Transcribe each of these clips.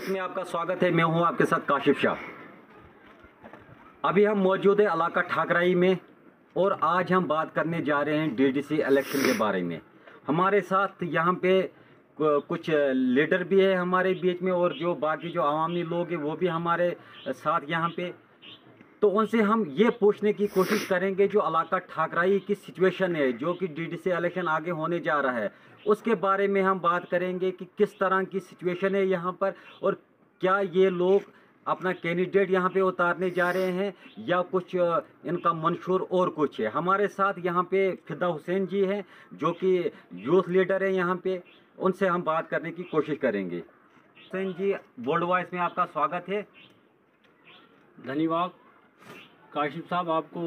Voice में आपका स्वागत है मैं हूँ आपके साथ काशिफ शाह अभी हम मौजूद है इलाका ठाकराई में और आज हम बात करने जा रहे हैं डीडीसी इलेक्शन के बारे में हमारे साथ यहाँ पे कुछ लीडर भी है हमारे बीच में और जो बाकी जो आवामी लोग हैं वो भी हमारे साथ यहाँ पे तो उनसे हम ये पूछने की कोशिश करेंगे जो इलाका ठाकराई की सिचुएशन है, जो कि डी डीडीसी इलेक्शन आगे होने जा रहा है, उसके बारे में हम बात करेंगे कि किस तरह की सिचुएशन है यहाँ पर और क्या ये लोग अपना कैंडिडेट यहाँ पे उतारने जा रहे हैं या कुछ इनका मंशूर और कुछ है। हमारे साथ यहाँ पे फिदा हुसैन जी हैं, जो कि यूथ लीडर हैं यहाँ पे, उनसे हम बात करने की कोशिश करेंगे। हुसैन जी वर्ल्ड वॉइस में आपका स्वागत है। धन्यवाद। काशिफ साहब आपको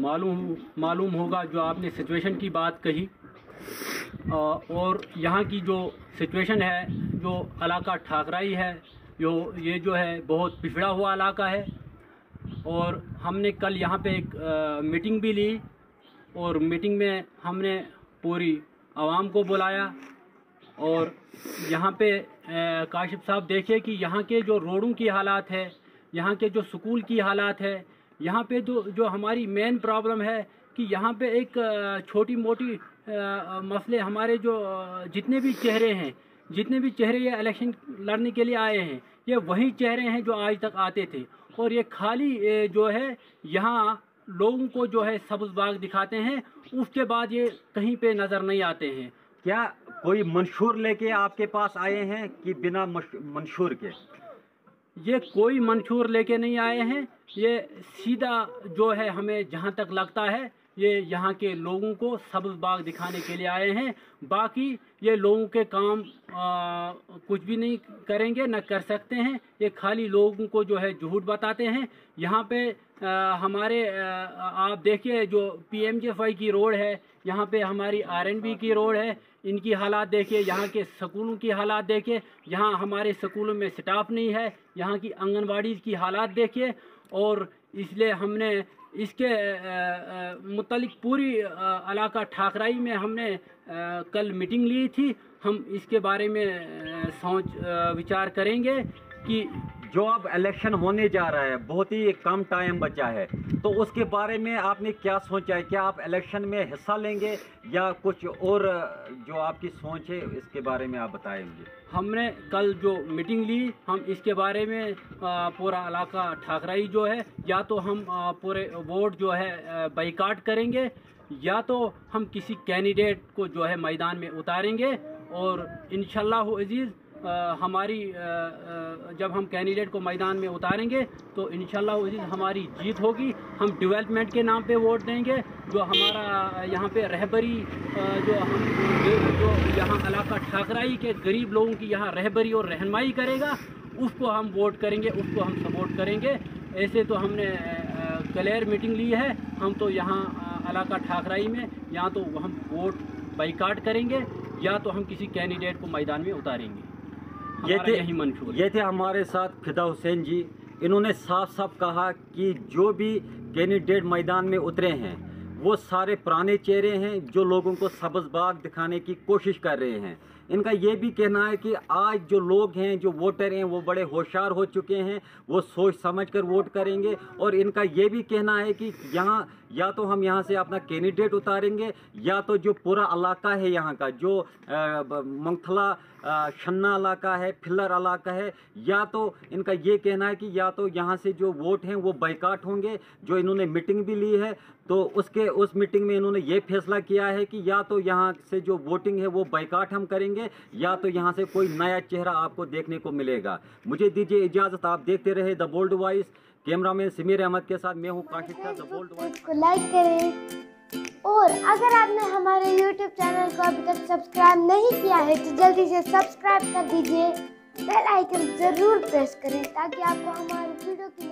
मालूम मालूम होगा जो आपने सिचुएशन की बात कही। और यहाँ की जो सिचुएशन है जो इलाका ठाकराई है जो ये जो है बहुत पिछड़ा हुआ इलाका है। और हमने कल यहाँ पे एक आ, मीटिंग भी ली और मीटिंग में हमने पूरी आवाम को बुलाया। और यहाँ पे काशिफ साहब देखिए कि यहाँ के जो रोडों की हालात है यहाँ के जो स्कूल की हालात है, यहाँ पे जो जो हमारी मेन प्रॉब्लम है कि यहाँ पे एक छोटी मोटी मसले हमारे जो जितने भी चेहरे हैं, जितने भी चेहरे ये इलेक्शन लड़ने के लिए आए हैं, ये वही चेहरे हैं जो आज तक आते थे। और ये खाली जो है, यहाँ लोगों को जो है सब्ज बाग दिखाते हैं, उसके बाद ये कहीं पे नज़र नहीं आते हैं। क्या कोई मंशूर लेके आपके पास आए हैं कि बिना मंशूर के? ये कोई मंशूर लेके नहीं आए हैं। ये सीधा जो है हमें जहाँ तक लगता है ये यहाँ के लोगों को सब्ज बाग दिखाने के लिए आए हैं। बाकी ये लोगों के काम आ, कुछ भी नहीं करेंगे न कर सकते हैं। ये खाली लोगों को जो है झूठ बताते हैं। यहाँ पे आ, हमारे आ, आप देखिए जो पी एम की रोड है यहाँ पे हमारी आर की रोड है। इनकी हालात देखिए यहाँ के स्कूलों की हालात देखिए। यहाँ हमारे स्कूलों में स्टाफ नहीं है। यहाँ की आंगनबाड़ी की हालात देखिए। और इसलिए हमने इसके मुतलिक पूरी इलाका ठाकराई में हमने कल मीटिंग ली थी। हम इसके बारे में सोच विचार करेंगे कि जो अब इलेक्शन होने जा रहा है, बहुत ही कम टाइम बचा है। तो उसके बारे में आपने क्या सोचा है? क्या आप इलेक्शन में हिस्सा लेंगे या कुछ और जो आपकी सोच है, इसके बारे में आप बताएँ मुझे हमने कल जो मीटिंग ली, हम इसके बारे में पूरा इलाका ठाकराई जो है, या तो हम पूरे वोट जो है बाइकाट करेंगे, या तो हम किसी कैंडिडेट को जो है मैदान में उतारेंगे, और इन अज़ीज़ हमारी जब हम कैंडिडेट को मैदान में उतारेंगे तो इन हमारी जीत होगी। हम डेवलपमेंट के नाम पे वोट देंगे, जो हमारा, यहाँ पे रहबरी जो हम, जो यहाँ इलाका ठाकराई के गरीब लोगों की यहाँ रहबरी और रहनमाई करेगा, उसको हम वोट करेंगे, उसको हम सपोर्ट करेंगे। ऐसे तो हमने क्लियर मीटिंग ली है, हम तो यहाँ इलाका ठाकराई में यहाँ तो हम वोट बाइकाट करेंगे, या तो हम किसी कैंडिडेट को मैदान में उतारेंगे। ये थे यही मंशूर ये थे हमारे साथ फिदा हुसैन जी। इन्होंने साफ़ साफ़ कहा कि जो भी कैंडिडेट मैदान में उतरे हैं वो सारे पुराने चेहरे हैं जो लोगों को सब्ज बाग दिखाने की कोशिश कर रहे हैं। इनका ये भी कहना है कि आज जो लोग हैं जो वोटर हैं वो बड़े होशियार हो चुके हैं वो सोच समझ कर वोट करेंगे। और इनका ये भी कहना है कि यहाँ या तो हम यहाँ से अपना कैंडिडेट उतारेंगे, या तो जो पूरा इलाका है यहाँ का, जो मंगथला छन्ना इलाका है, फिल्लर इलाका है, या तो इनका ये कहना है कि या तो यहाँ से जो वोट हैं वो बाइकाट होंगे, जो इन्होंने मीटिंग भी ली है तो उसके, उस मीटिंग में इन्होंने ये फैसला किया है कि या तो यहाँ से जो वोटिंग है वो बाइकाट हम करेंगे, या तो यहाँ से कोई नया चेहरा आपको देखने को मिलेगा। मुझे दीजिए इजाज़त, आप देखते रहे the bold voice. Camera man Sameer Ahmed के साथ मैं हूँ लाइक करें। और अगर आपने हमारे YouTube चैनल को अभी तक सब्सक्राइब नहीं किया है तो जल्दी से सब्सक्राइब कर दीजिए। बेल आइकन ज़रूर प्रेस करें, ताकि आपको हमारे वीडियो की